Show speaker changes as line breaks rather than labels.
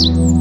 you